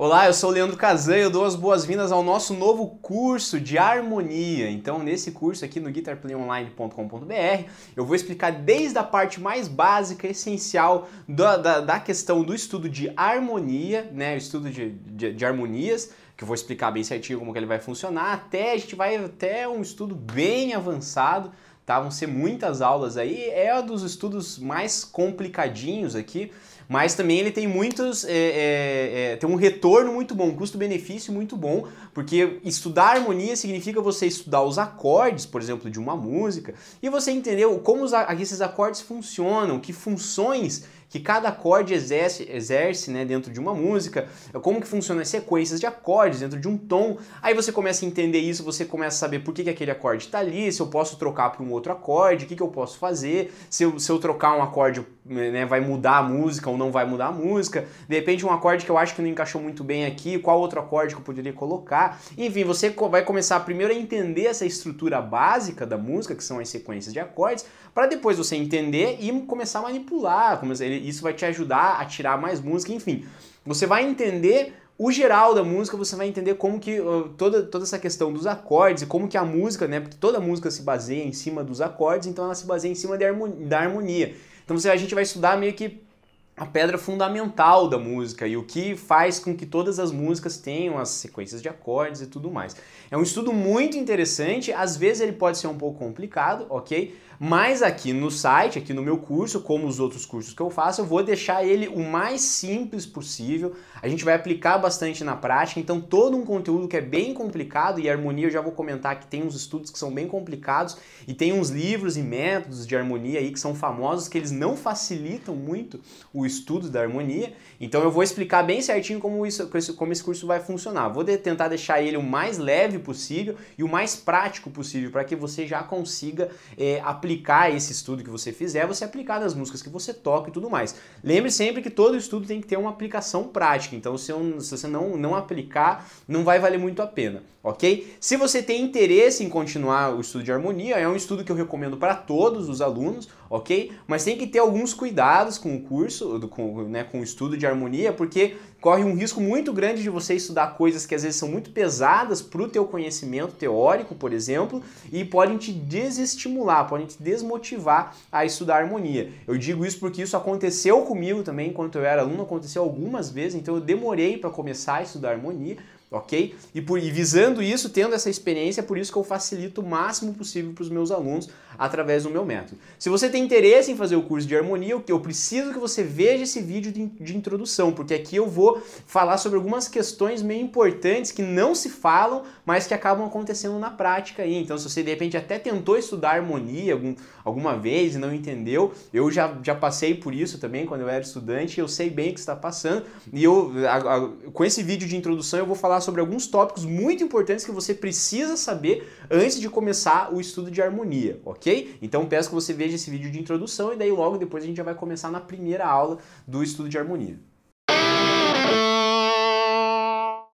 Olá, eu sou o Leandro Kazan e eu dou as boas-vindas ao nosso novo curso de harmonia. Então, nesse curso aqui no guitarplayonline.com.br, eu vou explicar desde a parte mais básica, essencial da, da, da questão do estudo de harmonia, né, o estudo de, de, de harmonias, que eu vou explicar bem certinho como que ele vai funcionar, até a gente vai até um estudo bem avançado, tá? Vão ser muitas aulas aí, é um dos estudos mais complicadinhos aqui, mas também ele tem muitos, é, é, é, tem um retorno muito bom, custo-benefício muito bom, porque estudar harmonia significa você estudar os acordes, por exemplo, de uma música, e você entender como os, esses acordes funcionam, que funções que cada acorde exerce, exerce né, dentro de uma música, como que funciona as sequências de acordes dentro de um tom. Aí você começa a entender isso, você começa a saber por que, que aquele acorde está ali, se eu posso trocar para um outro acorde, o que, que eu posso fazer, se eu, se eu trocar um acorde né, vai mudar a música ou não vai mudar a música, de repente um acorde que eu acho que não encaixou muito bem aqui, qual outro acorde que eu poderia colocar. Enfim, você vai começar primeiro a entender essa estrutura básica da música, que são as sequências de acordes, para depois você entender e começar a manipular, isso vai te ajudar a tirar mais música, enfim. Você vai entender o geral da música, você vai entender como que toda, toda essa questão dos acordes e como que a música, né, porque toda música se baseia em cima dos acordes, então ela se baseia em cima da harmonia. Então você, a gente vai estudar meio que a pedra fundamental da música e o que faz com que todas as músicas tenham as sequências de acordes e tudo mais. É um estudo muito interessante, às vezes ele pode ser um pouco complicado, ok? Mas aqui no site, aqui no meu curso, como os outros cursos que eu faço, eu vou deixar ele o mais simples possível. A gente vai aplicar bastante na prática, então todo um conteúdo que é bem complicado, e harmonia eu já vou comentar que tem uns estudos que são bem complicados, e tem uns livros e métodos de harmonia aí que são famosos, que eles não facilitam muito o estudo da harmonia. Então eu vou explicar bem certinho como, isso, como esse curso vai funcionar. Vou tentar deixar ele o mais leve possível e o mais prático possível, para que você já consiga é, aplicar aplicar esse estudo que você fizer, você aplicar nas músicas que você toca e tudo mais. Lembre sempre que todo estudo tem que ter uma aplicação prática, então se, eu, se você não, não aplicar, não vai valer muito a pena, ok? Se você tem interesse em continuar o estudo de harmonia, é um estudo que eu recomendo para todos os alunos, ok? Mas tem que ter alguns cuidados com o curso, com, né, com o estudo de harmonia, porque corre um risco muito grande de você estudar coisas que às vezes são muito pesadas para o teu conhecimento teórico, por exemplo, e podem te desestimular, podem te desmotivar a estudar harmonia. Eu digo isso porque isso aconteceu comigo também enquanto eu era aluno, aconteceu algumas vezes, então eu demorei para começar a estudar harmonia, ok? E, por, e visando isso, tendo essa experiência, é por isso que eu facilito o máximo possível para os meus alunos através do meu método. Se você tem interesse em fazer o curso de harmonia, eu preciso que você veja esse vídeo de, de introdução, porque aqui eu vou falar sobre algumas questões meio importantes que não se falam, mas que acabam acontecendo na prática aí. Então, se você de repente até tentou estudar harmonia algum, alguma vez e não entendeu, eu já, já passei por isso também quando eu era estudante, eu sei bem o que está passando, e eu, a, a, com esse vídeo de introdução eu vou falar sobre alguns tópicos muito importantes que você precisa saber antes de começar o estudo de harmonia, ok? Então peço que você veja esse vídeo de introdução e daí logo depois a gente já vai começar na primeira aula do estudo de harmonia.